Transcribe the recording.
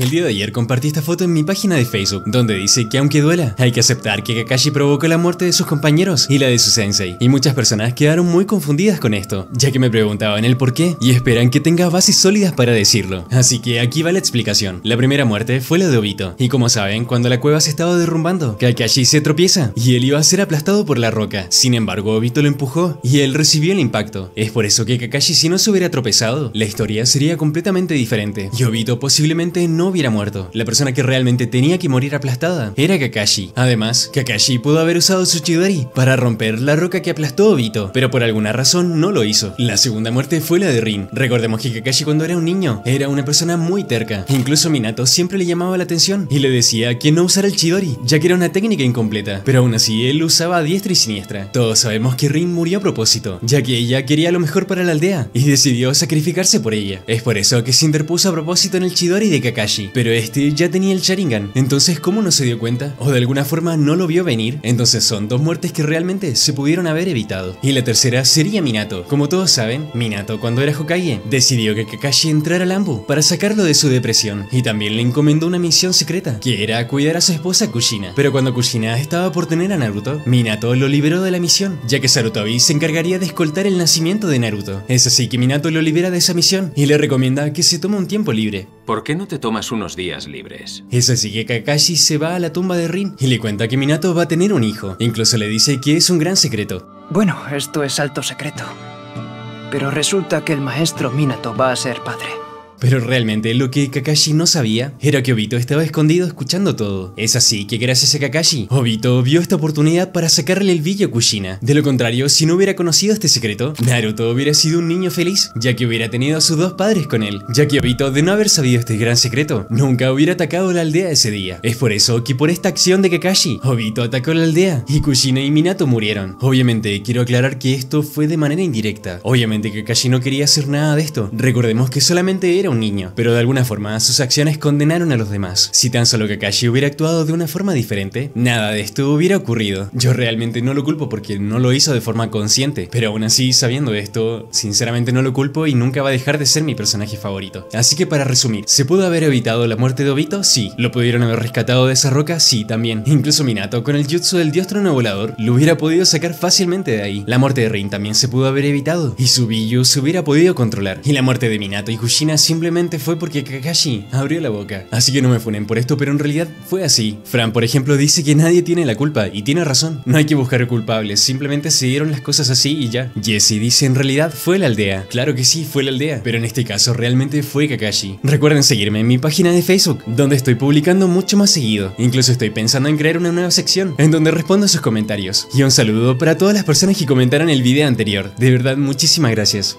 El día de ayer compartí esta foto en mi página de Facebook, donde dice que aunque duela, hay que aceptar que Kakashi provocó la muerte de sus compañeros y la de su sensei. Y muchas personas quedaron muy confundidas con esto, ya que me preguntaban el por qué y esperan que tenga bases sólidas para decirlo. Así que aquí va la explicación. La primera muerte fue la de Obito, y como saben, cuando la cueva se estaba derrumbando, Kakashi se tropieza y él iba a ser aplastado por la roca. Sin embargo, Obito lo empujó y él recibió el impacto. Es por eso que Kakashi si no se hubiera tropezado, la historia sería completamente diferente y Obito posiblemente no hubiera muerto. La persona que realmente tenía que morir aplastada era Kakashi. Además, Kakashi pudo haber usado su Chidori para romper la roca que aplastó Obito, pero por alguna razón no lo hizo. La segunda muerte fue la de Rin. Recordemos que Kakashi cuando era un niño era una persona muy terca. Incluso Minato siempre le llamaba la atención y le decía que no usara el Chidori, ya que era una técnica incompleta. Pero aún así él usaba a diestra y siniestra. Todos sabemos que Rin murió a propósito, ya que ella quería lo mejor para la aldea y decidió sacrificarse por ella. Es por eso que se interpuso a propósito en el Chidori de Kakashi, pero este ya tenía el Sharingan. Entonces, ¿cómo no se dio cuenta? ¿O de alguna forma no lo vio venir? Entonces son dos muertes que realmente se pudieron haber evitado. Y la tercera sería Minato. Como todos saben, Minato cuando era Hokage decidió que Kakashi entrara al Ambu para sacarlo de su depresión y también le encomendó una misión secreta, que era cuidar a su esposa Kushina. Pero cuando Kushina estaba por tener a Naruto, Minato lo liberó de la misión, ya que Sarutobi se encargaría de escoltar el nacimiento de Naruto. Es así que Minato lo libera de esa misión y le recomienda que se tome un tiempo libre. ¿Por qué no te tomas unos días libres? Es así que Kakashi se va a la tumba de Rin y le cuenta que Minato va a tener un hijo. Incluso le dice que es un gran secreto. Bueno, esto es alto secreto. Pero resulta que el maestro Minato va a ser padre. Pero realmente lo que Kakashi no sabía era que Obito estaba escondido escuchando todo. Es así que gracias a Kakashi, Obito vio esta oportunidad para sacarle el brillo a Kushina. De lo contrario, si no hubiera conocido este secreto, Naruto hubiera sido un niño feliz, ya que hubiera tenido a sus dos padres con él. Ya que Obito, de no haber sabido este gran secreto, nunca hubiera atacado la aldea ese día. Es por eso que por esta acción de Kakashi, Obito atacó la aldea y Kushina y Minato murieron. Obviamente, quiero aclarar que esto fue de manera indirecta. Obviamente Kakashi no quería hacer nada de esto. Recordemos que solamente era un niño, pero de alguna forma sus acciones condenaron a los demás. Si tan solo Kakashi hubiera actuado de una forma diferente, nada de esto hubiera ocurrido. Yo realmente no lo culpo porque no lo hizo de forma consciente, pero aún así, sabiendo esto, sinceramente no lo culpo y nunca va a dejar de ser mi personaje favorito. Así que para resumir, ¿se pudo haber evitado la muerte de Obito? Sí. ¿Lo pudieron haber rescatado de esa roca? Sí, también. Incluso Minato, con el jutsu del dios trono volador, lo hubiera podido sacar fácilmente de ahí. La muerte de Rin también se pudo haber evitado, y su Biju se hubiera podido controlar. Y la muerte de Minato y Kushina simplemente fue porque Kakashi abrió la boca. Así que no me funen por esto, pero en realidad fue así. Fran, por ejemplo, dice que nadie tiene la culpa, y tiene razón. No hay que buscar culpables, simplemente se dieron las cosas así y ya. Jesse dice en realidad fue la aldea. Claro que sí, fue la aldea, pero en este caso realmente fue Kakashi. Recuerden seguirme en mi página de Facebook, donde estoy publicando mucho más seguido. Incluso estoy pensando en crear una nueva sección, en donde respondo a sus comentarios. Y un saludo para todas las personas que comentaron el video anterior. De verdad, muchísimas gracias.